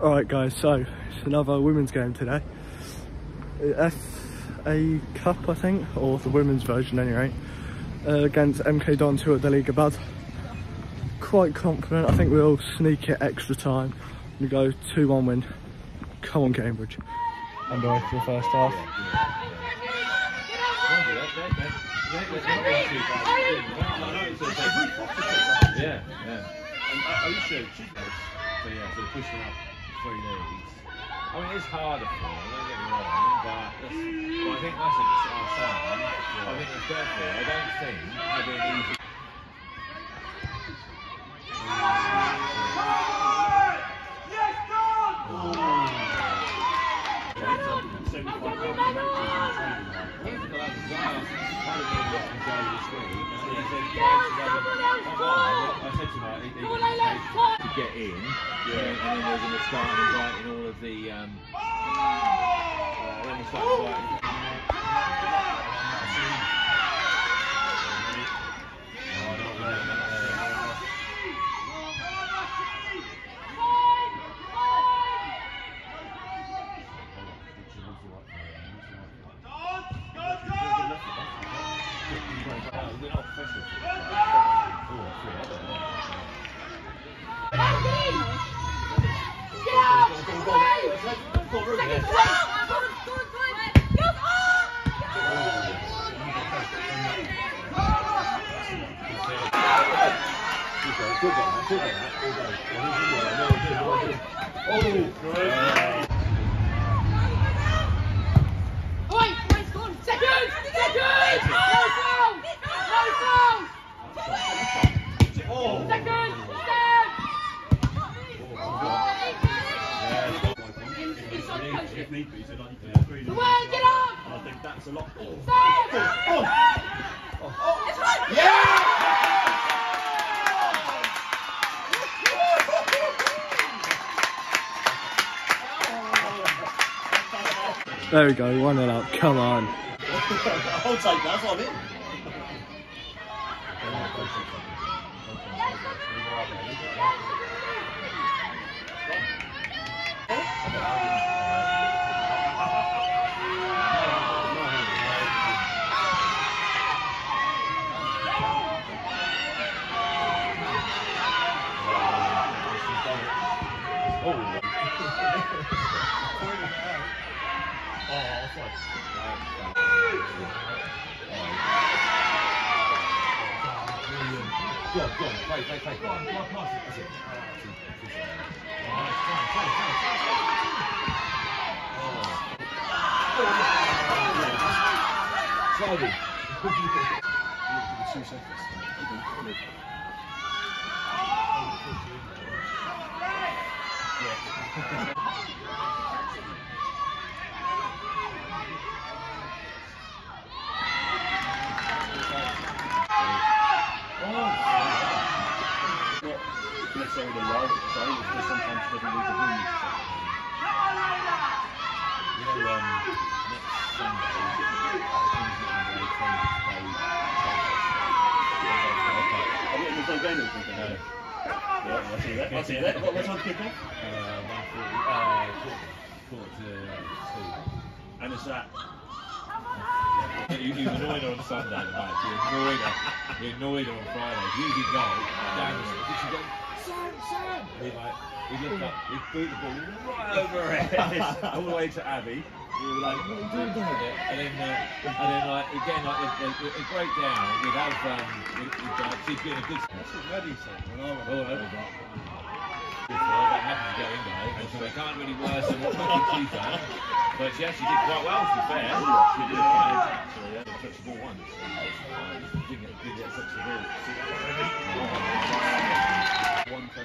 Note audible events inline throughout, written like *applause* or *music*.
Alright guys, so it's another women's game today. FA Cup I think, or the women's version anyway, uh, against MK Dons who at the League of Bud. Quite confident, I think we'll sneak it extra time. We go 2-1 win. Come on Cambridge. And I for the first half. Yeah, yeah. And. So yeah, so push them three leagues. I mean, it's harder for them, don't get me wrong, but, that's, but I think that's a, our sign. I think it's therefore, I don't think having easy. to get in, yeah. and then we're going to start inviting all of the. Um, uh, then we start inviting. If And I think that's a lot. There we go, 1 0 up. Come on. I'll take that, that's what I mean. Go go play, play, play. Go on, go on, pass it. That's it. Sliding. Two seconds. Not necessarily the right sometimes to um, uh, the same game this weekend? No. Yeah, I see that. Kick off? Uh, 140, uh, quarter, to two. And it's that. You, you annoyed her on Sunday. You annoyed her. You annoyed her on Friday. You did go? Sam, Sam. He like, he looked up, he threw the ball right over her head, *laughs* all the way to Abby. We were like, what are you doing down there? And then, uh, and then like again, like the, the, the breakdown. We'd have, um, we'd, we'd, like, she'd be in a good. That's what Maddie said when I went. Oh, before that happened to go in goal, and so it can't really worsen what fucking she's done. But she actually did quite well, to be fair. She did fine. Actually, yeah. Touched the ball once. Didn't get, didn't get the ball. One thing.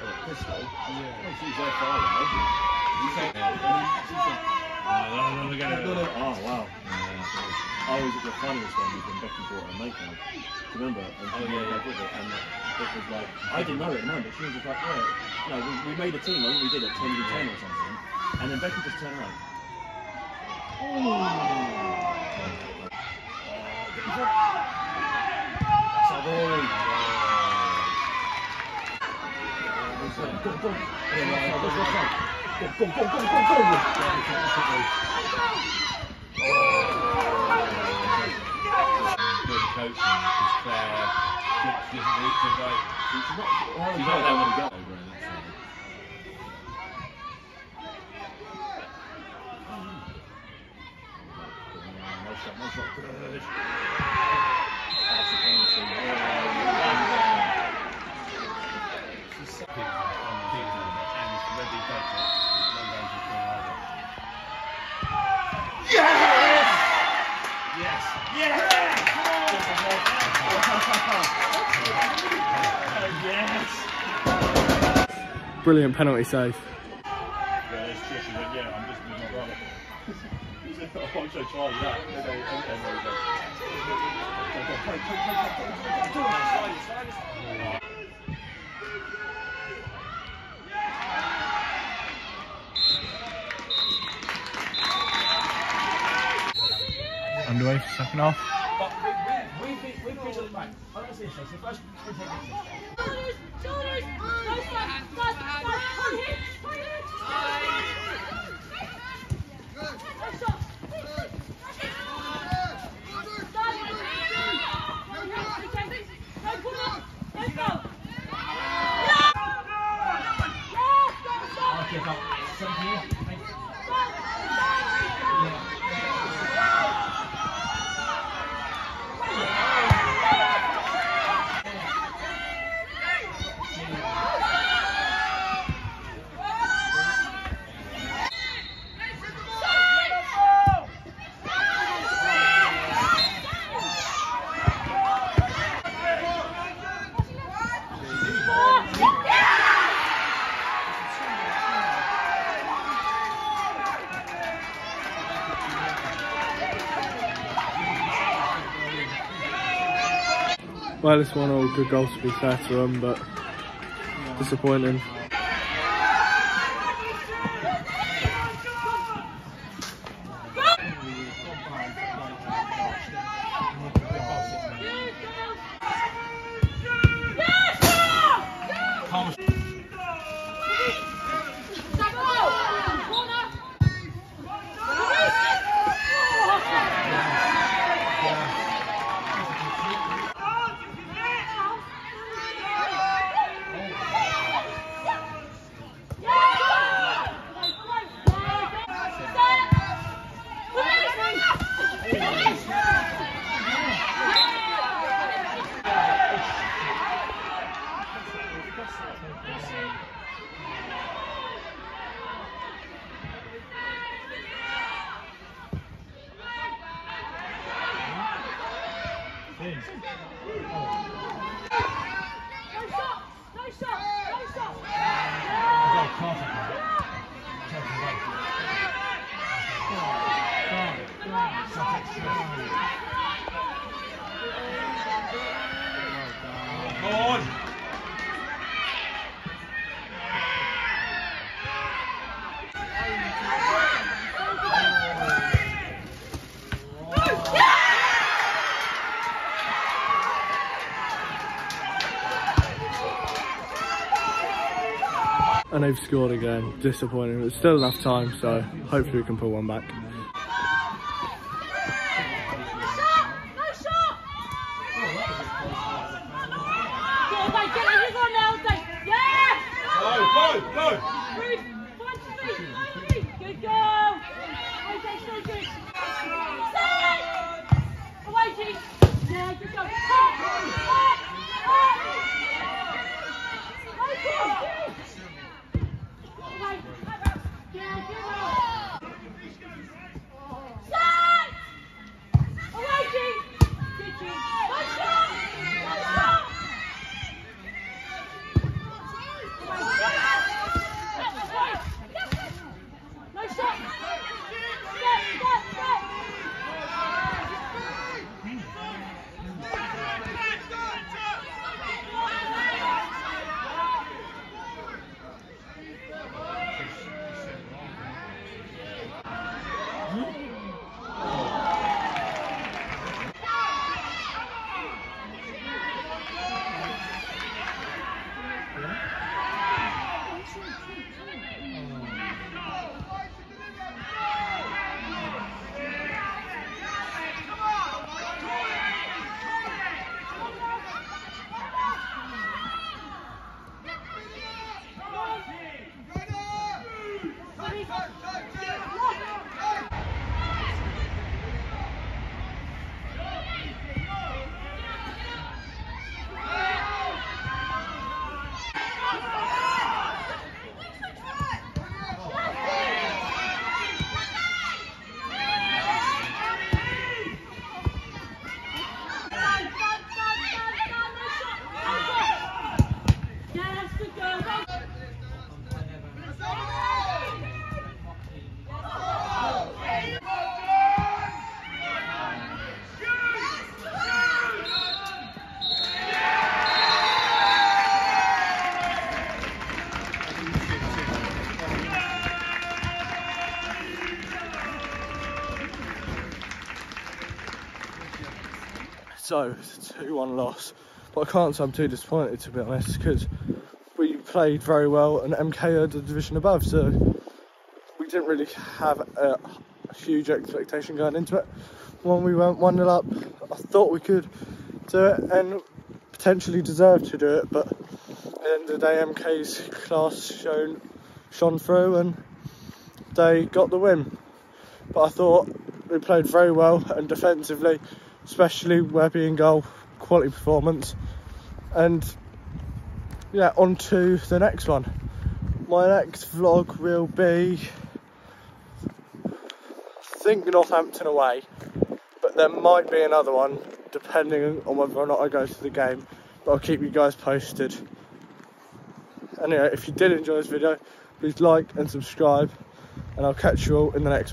Oh, Crystal. Yeah. Oh, she's there far though. You say that. She said, no, no, no, we're. Oh, wow. I was at the finals one when Becky brought her down. Remember? And Oh, yeah, yeah. with it, and it was like, I didn't know it, no, but she was just like, yeah. No, we, we made a team, I think we did it 10 v 10 or something. And then Becky just turned around. Oh, Savoy. Go, go. Yeah, right, right, right, right. Go, go, go, go, go, go. Good coaching because Claire she doesn't do it to like She's not, oh, not that one to go over and that's. No shot, no shot. Good. Yeah. Brilliant penalty save. Yeah, it's tricky, but yeah, I'm just with my brother. I'm so trying that. And then- and then there we go. Go, go, play, play, play, play, play, play, play. Slide it, slide it. Underway for second half. First no on hit, on hit. No shot. No corner, no goal. Yeah! Yeah! Stop, stop. Okay, about seven here. Stop, stop. Well, it's one all good goals to be fair to them, but disappointing. And they've scored again. Disappointing. But still enough time, so hopefully we can pull one back. No shot! Get away, get away, he's on now, Dave. Yeah! Go, go, go! Ruth, find your feet, find your feet. Good girl. Okay, so good. Set! Away, G. Yeah, good go. So it's *laughs* a 2 1 loss. But I can't say I'm too disappointed to be honest because we played very well and MK are the division above. So we didn't really have a huge expectation going into it. When we went 1 0 up, I thought we could do it and potentially deserve to do it. But at the end of the day, MK's class shown shone through and they got the win. But I thought we played very well and defensively, especially Webby in goal, quality performance. And yeah, on to the next one. My next vlog will be, I think Northampton away, but there might be another one depending on whether or not I go to the game. But I'll keep you guys posted. Anyway, if you did enjoy this video, please like and subscribe, and I'll catch you all in the next one.